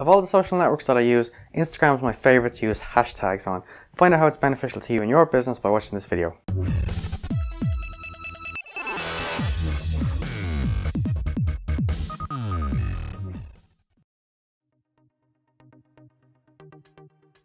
Of all the social networks that I use, Instagram is my favorite to use hashtags on. Find out how it's beneficial to you and your business by watching this video.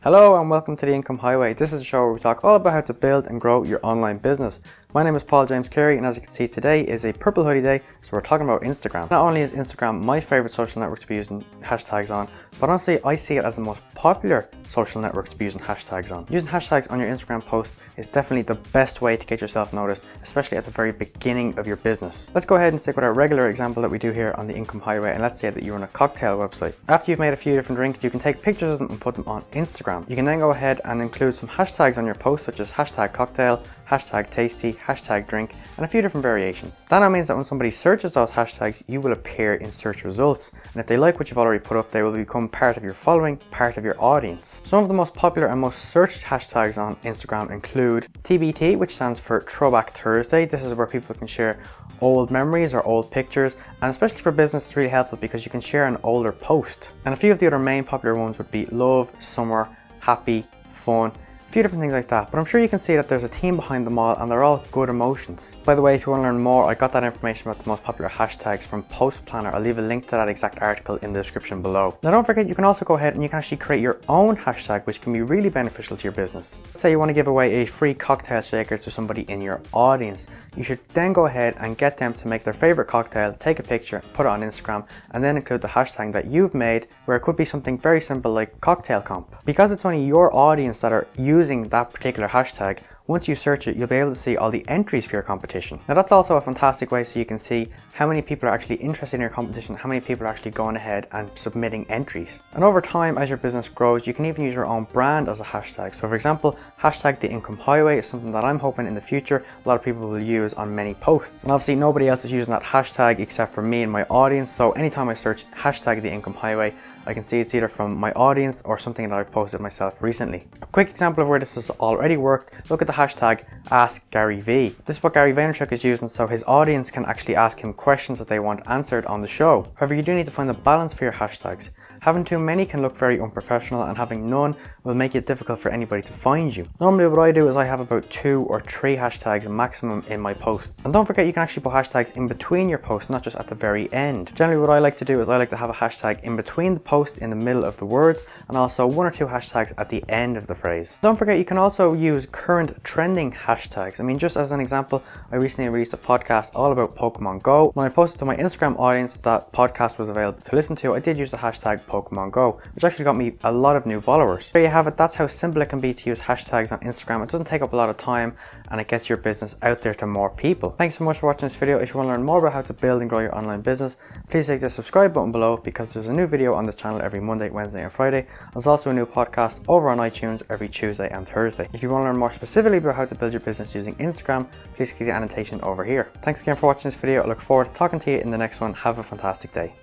Hello and welcome to the Income Highway. This is a show where we talk all about how to build and grow your online business. My name is Paul James Carey and as you can see today is a purple hoodie day so we're talking about Instagram. Not only is Instagram my favorite social network to be using hashtags on but honestly I see it as the most popular social network to be using hashtags on. Using hashtags on your Instagram post is definitely the best way to get yourself noticed especially at the very beginning of your business. Let's go ahead and stick with our regular example that we do here on the Income Highway and let's say that you run a cocktail website. After you've made a few different drinks you can take pictures of them and put them on Instagram. You can then go ahead and include some hashtags on your post such as hashtag cocktail, hashtag tasty, hashtag drink, and a few different variations. That now means that when somebody searches those hashtags, you will appear in search results. And if they like what you've already put up, they will become part of your following, part of your audience. Some of the most popular and most searched hashtags on Instagram include TBT, which stands for Throwback Thursday. This is where people can share old memories or old pictures, and especially for business, it's really helpful because you can share an older post. And a few of the other main popular ones would be love, summer, happy, fun, few different things like that, but I'm sure you can see that there's a team behind them all and they're all good emotions. By the way, if you want to learn more, I got that information about the most popular hashtags from Post Planner. I'll leave a link to that exact article in the description below. Now don't forget, you can also go ahead and you can actually create your own hashtag, which can be really beneficial to your business. Say you want to give away a free cocktail shaker to somebody in your audience. You should then go ahead and get them to make their favorite cocktail, take a picture, put it on Instagram, and then include the hashtag that you've made, where it could be something very simple like cocktail comp. Because it's only your audience that are using using that particular hashtag, once you search it, you'll be able to see all the entries for your competition. Now that's also a fantastic way so you can see how many people are actually interested in your competition, how many people are actually going ahead and submitting entries. And over time, as your business grows, you can even use your own brand as a hashtag. So for example, hashtag the income highway is something that I'm hoping in the future a lot of people will use on many posts. And obviously nobody else is using that hashtag except for me and my audience. So anytime I search hashtag the income highway, I can see it's either from my audience or something that I've posted myself recently. A quick example of where this has already worked, look at the hashtag AskGaryV. This is what Gary Vaynerchuk is using so his audience can actually ask him questions that they want answered on the show. However, you do need to find the balance for your hashtags. Having too many can look very unprofessional and having none will make it difficult for anybody to find you. Normally what I do is I have about two or three hashtags maximum in my posts. And don't forget you can actually put hashtags in between your posts, not just at the very end. Generally what I like to do is I like to have a hashtag in between the post in the middle of the words and also one or two hashtags at the end of the phrase. Don't forget you can also use current trending hashtags. I mean just as an example, I recently released a podcast all about Pokemon Go. When I posted to my Instagram audience that podcast was available to listen to, I did use the hashtag Pokemon Go, which actually got me a lot of new followers. There you have it, that's how simple it can be to use hashtags on Instagram. It doesn't take up a lot of time and it gets your business out there to more people. Thanks so much for watching this video. If you want to learn more about how to build and grow your online business, please click the subscribe button below because there's a new video on this channel every Monday, Wednesday and Friday. There's also a new podcast over on iTunes every Tuesday and Thursday. If you want to learn more specifically about how to build your business using Instagram, please click the annotation over here. Thanks again for watching this video. I look forward to talking to you in the next one. Have a fantastic day.